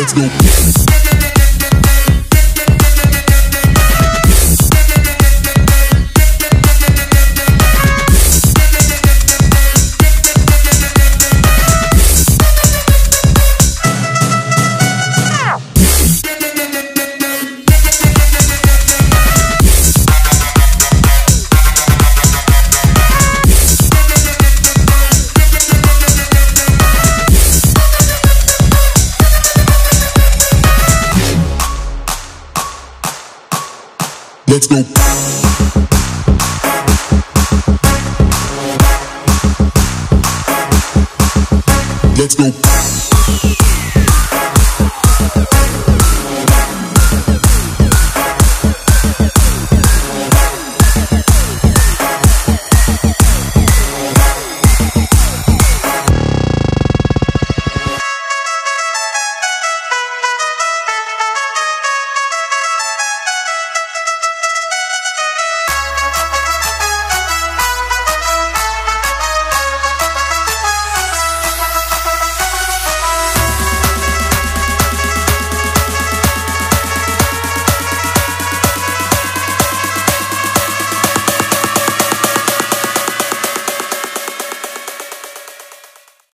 Let's go. let's go. Let's go.